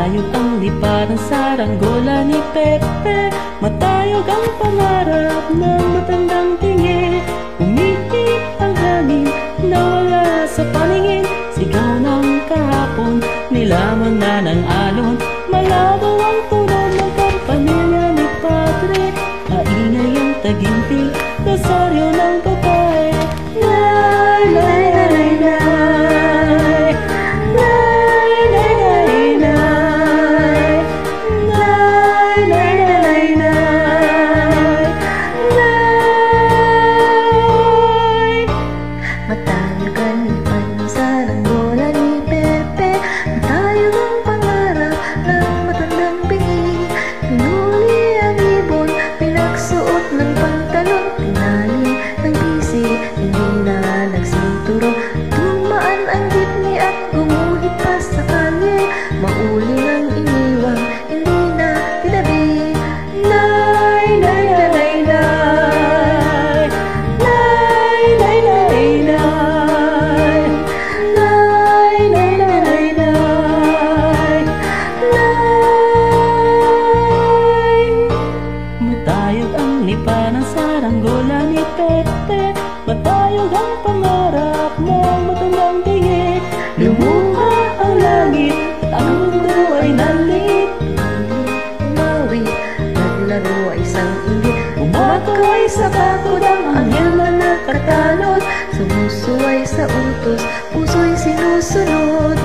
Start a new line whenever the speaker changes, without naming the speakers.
Matayog ang lipad ng saranggola ni Pepe. Matayog ang pangarap ng matandang tingin. Umihi ang hangin nawala sa paningin. Sigaw ng kahapon, nilamon na ng alon. Malabo ang tunog ng kampanilya ni Padre Maingay ang taginting, kasama Tinipa ng saranggola ni Pepe Matayog ang pangarap ng matalang tingin Lumuha ang langit at ang mundo ay nalit.
Nawi, naglaro ay isang ingit Umakaway sa bakod ang anghel na nakatalon Sumusuway sa utos, puso'y sinusunod.